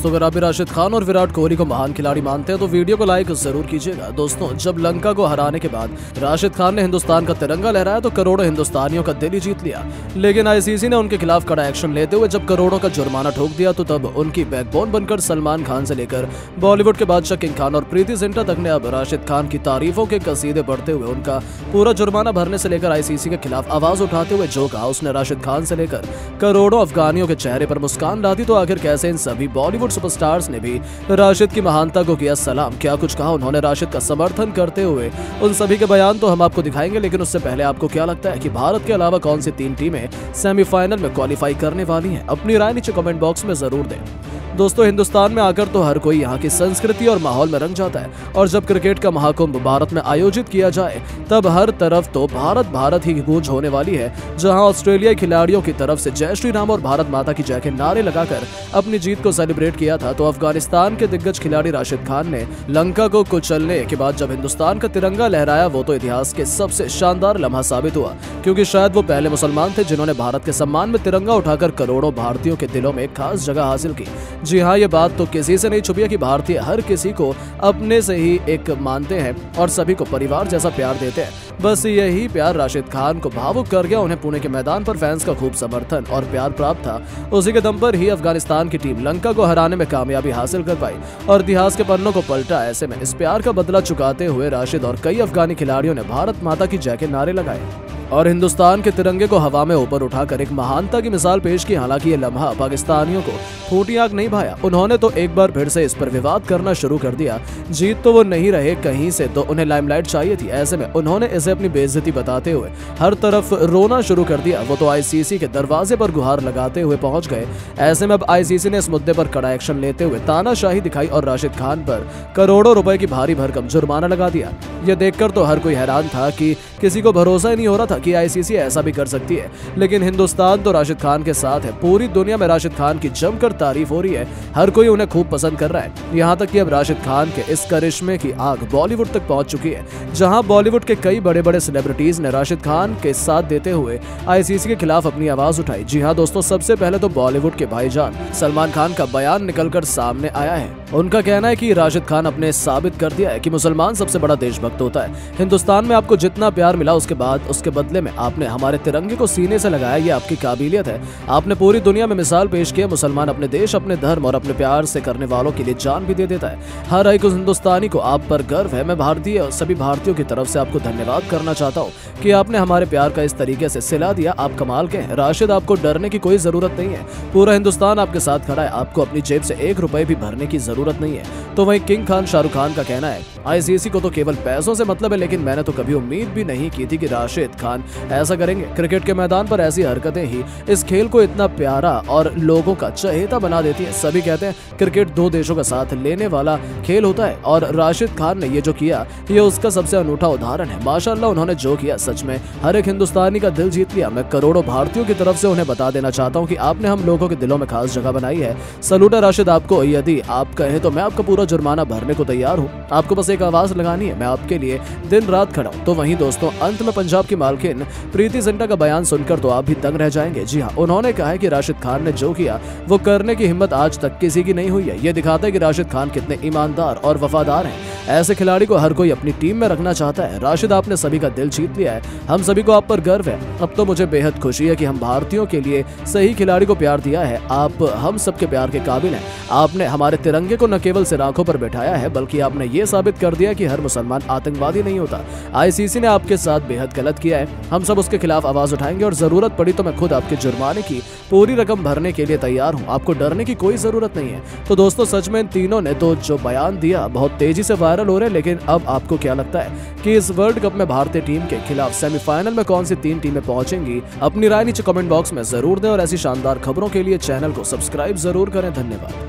दोस्तों, अगर आप भी राशिद खान और विराट कोहली को महान खिलाड़ी मानते हैं तो वीडियो को लाइक ज़रूर कीजिएगा। दोस्तों, जब लंका को हराने के बाद राशिद खान ने हिंदुस्तान का तिरंगा लहराया तो करोड़ों हिंदुस्तानियों का दिल ही जीत लिया। लेकिन आईसीसी ने उनके खिलाफ कड़ा एक्शन लेते हुए जब करोड़ों का जुर्माना ठोक दिया तो तब उनकी बैकबोन बनकर सलमान खान से लेकर बॉलीवुड के बादशाह किंग खान और प्रीति जिंटा तक ने अब राशिद खान की तारीफों के कसीदे पढ़ते हुए उनका पूरा जुर्माना भरने से लेकर आईसीसी के खिलाफ आवाज़ उठाते हुए जो कहा उसने राशिद खान से लेकर करोड़ों अफगानियों के चेहरे पर मुस्कान ला दी। तो आखिर कैसे इन सभी बॉलीवुड सुपरस्टार्स ने भी राशिद की महानता को किया सलाम। क्या कुछ कहा उन्होंने राशिद का समर्थन करते हुए? उन सभी के बयान तो हम आपको दिखाएँगे, लेकिन उससे पहले आपको क्या लगता है कि भारत के अलावा कौन सी तीन टीमें सेमीफाइनल में क्वालिफाई करने वाली हैं? अपनी राय नीचे कमेंट बॉक्स में ज़रूर दें। दोस्तों, हिंदुस्तान में आकर तो हर कोई यहाँ की संस्कृति और माहौल में रंग जाता है। और जब क्रिकेट का महाकुंभ भारत में आयोजित किया जाए, तब हर तरफ़ तो भारत भारत ही गूंज होने वाली है, जहाँ ऑस्ट्रेलियाई खिलाड़ियों की तरफ़ से जय श्री राम और भारत माता की जय के नारे लगाकर अपनी जीत को सेलिब्रेट किया था तो अफ़गानिस्तान के दिग्गज खिलाड़ी राशिद खान ने लंका को कुचलने के बाद जब हिंदुस्तान का तिरंगा लहराया, वो तो इतिहास के सबसे शानदार लम्हा साबित हुआ, क्योंकि शायद वो पहले मुसलमान थे जिन्होंने भारत के सम्मान में तिरंगा उठाकर करोड़ों भारतीयों के दिलों में खास जगह हासिल की। जी हाँ ये बात तो किसी से नहीं छुपी है कि भारतीय हर किसी को अपने से ही एक मानते हैं और सभी को परिवार जैसा प्यार देते हैं। बस यही प्यार राशिद खान को भावुक कर गया, उन्हें पुणे के मैदान पर फैंस का खूब समर्थन और प्यार प्राप्त था। उसी के दम पर ही अफ़गानिस्तान की टीम लंका को हराने में कामयाबी हासिल कर पाई और इतिहास के पन्नों को पलटा, ऐसे में इस प्यार का बदला चुकाते हुए राशिद और कई अफगानी खिलाड़ियों ने भारत माता की जय के नारे लगाए। और हिंदुस्तान के तिरंगे को हवा में ऊपर उठाकर एक महानता की मिसाल पेश की। हालाँकि ये लम्हा पाकिस्तानियों को फूटी आग नहीं भाया। उन्होंने तो एक बार फिर से इस पर विवाद करना शुरू कर दिया। जीत तो वो नहीं रहे कहीं से तो उन्हें लाइमलाइट चाहिए थी। ऐसे में उन्होंने इसे अपनी बेइज्जती बताते हुए हर तरफ़ रोना शुरू कर दिया। वो तो आईसीसी के दरवाजे पर गुहार लगाते हुए पहुँच गए। ऐसे में अब आईसीसी ने इस मुद्दे पर कड़ा एक्शन लेते हुए तानाशाही दिखाई और राशिद खान पर करोड़ों रुपए की भारी भरकम जुर्माना लगा दिया। यह देखकर तो हर कोई हैरान था कि किसी को भरोसा ही नहीं हो रहा था कि आईसीसी ऐसा भी कर सकती है। लेकिन हिंदुस्तान तो राशिद खान के साथ है। पूरी दुनिया में राशिद खान की जमकर तारीफ़ हो रही है। हर कोई उन्हें खूब पसंद कर रहा है। यहाँ तक कि अब राशिद खान के इस करिश्मे की आग बॉलीवुड तक पहुँच चुकी है। जहाँ बॉलीवुड के कई बड़े बड़े सेलिब्रिटीज ने राशिद खान के साथ देते हुए आईसीसी के खिलाफ अपनी आवाज़ उठाई। जी हाँ दोस्तों, सबसे पहले तो बॉलीवुड के भाईजान सलमान खान का बयान निकलकर सामने आया है। उनका कहना है कि राशिद खान अपने साबित कर दिया है कि मुसलमान सबसे बड़ा देशभक्त होता है। हिंदुस्तान में आपको जितना प्यार मिला उसके बाद, उसके बदले में आपने हमारे तिरंगे को सीने से लगाया, ये आपकी काबिलियत है। आपने पूरी दुनिया में मिसाल पेश किया मुसलमान अपने देश, अपने धर्म और अपने प्यार से करने वालों के लिए जान भी दे देता है। हर एक हिंदुस्तानी को आप पर गर्व है। मैं भारतीय सभी भारतीयों की तरफ़ से आपको धन्यवाद करना चाहता हूँ कि आपने हमारे प्यार का इस तरीके से सिला दिया। आप कमाल के हैं। राशिद, आपको डरने की कोई ज़रूरत नहीं है। पूरा हिंदुस्तान आपके साथ खड़ा है। आपको अपनी जेब से एक रुपए भी भरने की ज़रूरत नहीं है। तो वही किंग खान शाहरुख खान का कहना है, आईसीसी को तो केवल पैसों से मतलब है, लेकिन मैंने तो कभी उम्मीद भी नहीं की थी कि राशिद खान ऐसा करेंगे। क्रिकेट के मैदान पर ऐसी हरकतें ही इस खेल को इतना प्यारा और लोगों का चहेता बना देती है। सभी कहते हैं, क्रिकेट दो देशों का साथ लेने वाला खेल होता है। और राशिद खान ने ये जो किया, ये उसका सबसे अनूठा उदाहरण है। माशाल्लाह, उन्होंने जो किया, सच में हर एक हिंदुस्तानी का दिल जीत लिया। मैं करोड़ों भारतीयों की तरफ़ से उन्हें बता देना चाहता हूँ कि आपने हम लोगों के दिलों में खास जगह बनाई है। सलूटा राशिद, आपको यदि आप कहे तो मैं आपका पूरा जुर्माना भरने को तैयार हूँ। आपको बस एक आवाज़ लगानी है, मैं आपके लिए दिन रात खड़ा हूँ। तो वहीं दोस्तों, अंत में पंजाब की मालकिन प्रीति जिंटा का बयान सुनकर तो आप भी दंग रह जाएँगे। जी हाँ उन्होंने कहा है कि राशिद खान ने जो किया, वो करने की हिम्मत आज तक किसी की नहीं हुई है। ये दिखाता है कि राशिद खान कितने ईमानदार और वफादार हैं। ऐसे खिलाड़ी को हर कोई अपनी टीम में रखना चाहता है। राशिद, आपने सभी का दिल जीत लिया है। हम सभी को आप पर गर्व है। अब तो मुझे बेहद खुशी है कि हम भारतीयों के लिए सही खिलाड़ी को प्यार दिया है। आप, हम सबके प्यार के काबिल हैं। आपने हमारे तिरंगे को न केवल सिर आँखों पर बैठाया है, बल्कि आपने ये साबित कर दिया कि हर मुसलमान आतंकवादी नहीं होता। आईसीसी ने आपके साथ बेहद गलत किया है। हम सब उसके खिलाफ आवाज़ उठाएँगे और ज़रूरत पड़ी तो मैं खुद आपके जुर्माने की पूरी रकम भरने के लिए तैयार हूँ। आपको डरने की कोई ज़रूरत नहीं है। तो दोस्तों, सच में इन तीनों ने तो जो बयान दिया, बहुत तेज़ी से वायरल हो रहे हैं, लेकिन अब आपको क्या लगता है कि इस वर्ल्ड कप में भारतीय टीम के खिलाफ सेमीफाइनल में कौन सी तीन टीमें पहुंचेंगी? अपनी राय नीचे कमेंट बॉक्स में ज़रूर दें और ऐसी शानदार खबरों के लिए चैनल को सब्सक्राइब ज़रूर करें। धन्यवाद।